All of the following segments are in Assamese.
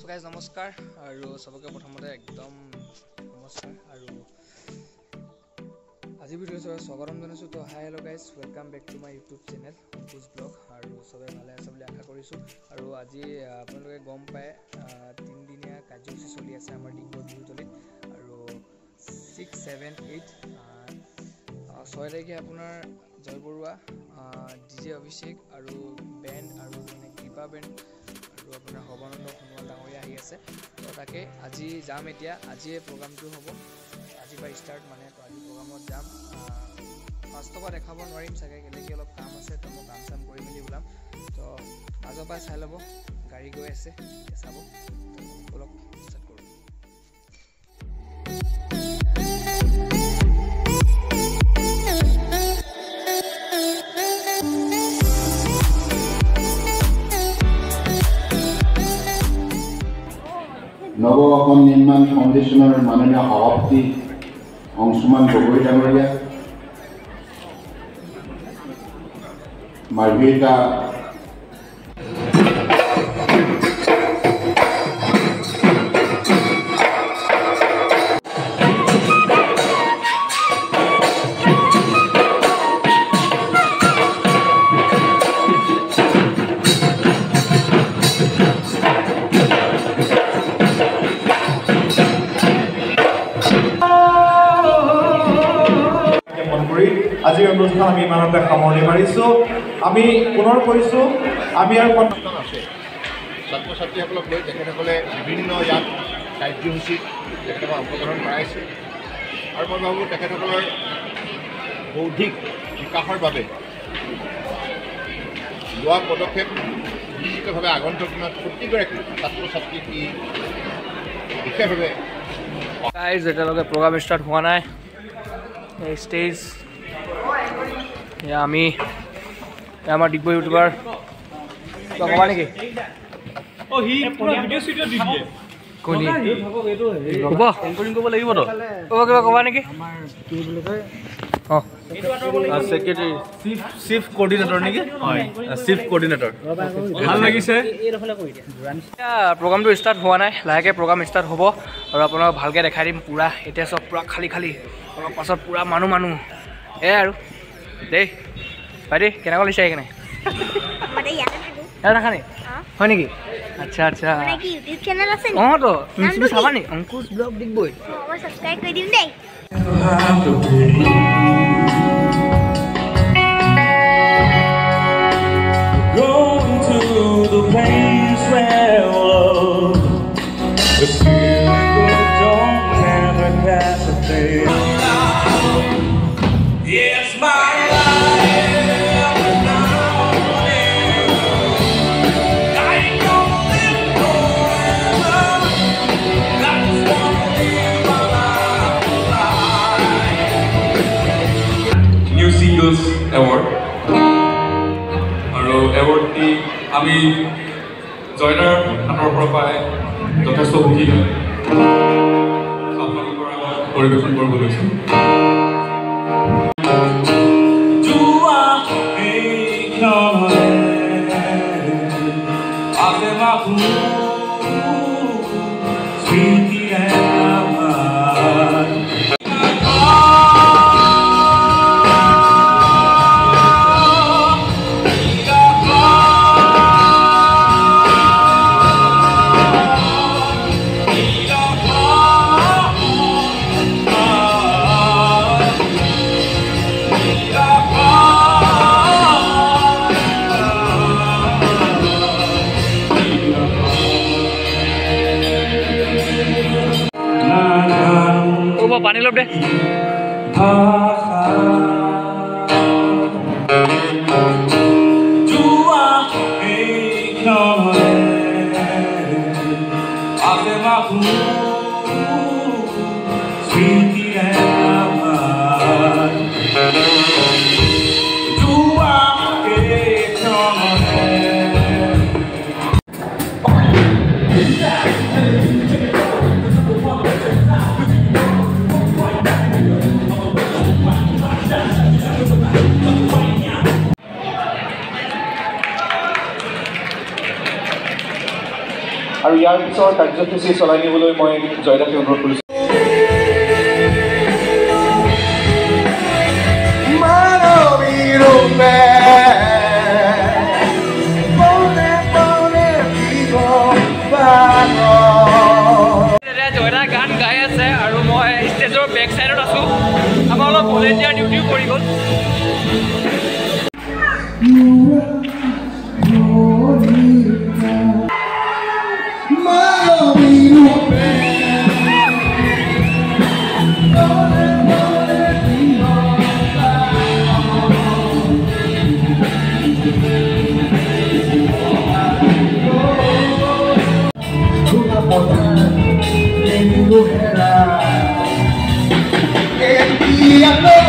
চ' গাইজ নমস্কাৰ আৰু চবকে প্ৰথমতে একদম নমস্কাৰ আৰু আজি ভিডিঅ' স্বাগতম জনাইছোঁ ত' hi hello' guys welcome back to my YouTube channel Ankush blog আৰু চবে ভালে আছে বুলি আশা কৰিছোঁ আৰু আজি আপোনালোকে গম পায় তিনিদিনীয়া কাৰ্যসূচী চলি আছে আমাৰ ডিগবৈ বিহুতলীত আৰু ছিক্স ছেভেন এইট ছয় তাৰিখে আপোনাৰ জয় বৰুৱা ডি জে অভিষেক আৰু বেণ্ড আৰু মানে কৃপা বেণ্ড আছে। তো তাকে আজি যাম এতিয়া। আজিয়ে প্ৰগ্ৰামটো হ'ব। আজিৰ পৰা ষ্টাৰ্ট মানে তো আজি প্ৰগ্ৰামত যাম। ফাৰ্ষ্টৰ পৰা দেখাব নোৱাৰিম চাগে কেলেকি অলপ কাম আছে তো মই কাম চাম কৰি মেলি ওলাম। তো মাজৰ পৰা চাই ল'ব। গাড়ী গৈ আছে চাব। অলপ নৱ অসম নিৰ্মাণ ফাউণ্ডেশ্যনৰ মাননীয় সভাপতি অংশুমান গগৈ ডাঙৰীয়া মাৰ্ঘেৰিটা আমি ইমানতে সামৰণি মাৰিছোঁ। আমি পুনৰ কৈছোঁ আমি আৰু আছে। ছাত্ৰ ছাত্ৰীসকলক লৈ তেখেতসকলে বিভিন্ন ইয়াত কাৰ্যসূচীত তেখেতসকল অংশগ্ৰহণ কৰাইছে। আৰু মই ভাবোঁ তেখেতসকলৰ বৌদ্ধিক বিকাশৰ বাবে লোৱা পদক্ষেপ নিশ্চিতভাৱে আগন্তুক দিনত প্ৰতিগৰাকী ছাত্ৰ ছাত্ৰীক ই বিশেষভাৱে এতিয়ালৈকে প্ৰগ্ৰাম ষ্টাৰ্ট হোৱা নাই। এই ষ্টেজ এয়া আমি এয়া আমাৰ ডিগবৈ ইউটিউবাৰ। কিবা ক'বা নেকি? প্ৰগ্ৰামটো ষ্টাৰ্ট হোৱা নাই লাহেকৈ প্ৰগ্ৰাম ষ্টাৰ্ট হ'ব। আৰু আপোনাক ভালকৈ দেখাই দিম পূৰা এতিয়া চব পূৰা খালী খালী। অলপ পাছত পূৰা মানুহ মানুহ। এয়াই আৰু। দেই ভাইটি কেনেকুৱা লাগিছে সেইকাৰণে? ইয়াতে থাকো। দেখা নি। হয় নেকি? আচ্ছা আচ্ছা। মানে কি ইউটিউব চেনেল আছে নি অঁ তো তুমি? চাবা নি অংকুশ ব্লগ ডিগবৈ আৰু এৱাৰ্ডটি আমি জয়নাৰ হাতৰ পৰা পাই যথেষ্ট সুখী হয় আগত পৰিৱেশন কৰিব লৈছোঁ হ'ব পানী আৰু ইয়াৰ পিছৰ কাৰ্যসূচী চলাই নিবলৈ মই জয়দাসে অনুৰোধ কৰিছোঁ। জয়দা গান গাই আছে আৰু মই ষ্টেজৰ বেক চাইডত আছোঁ। আমাৰ অলপ ভলেণ্টিয়াৰ ডিউটিও কৰি গ'ল। cambiando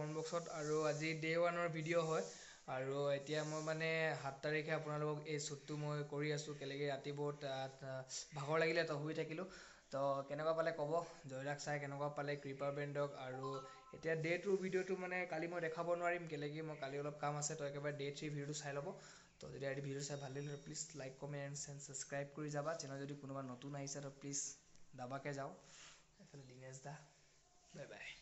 কমেণ্ট বক্সত আৰু আজি ডে' ওৱানৰ ভিডিঅ' হয়। আৰু এতিয়া মই মানে সাত তাৰিখে আপোনালোকক এই শ্বুটটো মই কৰি আছোঁ। কেলেকি ৰাতি বহুত ভাগৰ লাগিলে তো শুই থাকিলোঁ। তো কেনেকুৱা পালে ক'ব? জয়ৰাক চাই কেনেকুৱা পালে? কৃপা ব্ৰেণ্ডক আৰু এতিয়া ডে' টুৰ ভিডিঅ'টো মানে কালি মই দেখাব নোৱাৰিম। কেলেকি মই কালি অলপ কাম আছে তো একেবাৰে ডে' থ্ৰী ভিডিঅ'টো চাই ল'ব। তো যদি আজি ভিডিঅ' চাই ভাল লাগিলে please like comment and subscribe কৰি যাবা। চেনেল যদি কোনোবা নতুন আহিছে তো প্লিজ দাবাকে যাওঁ। এইফালে দিনেশ দা বাই বাই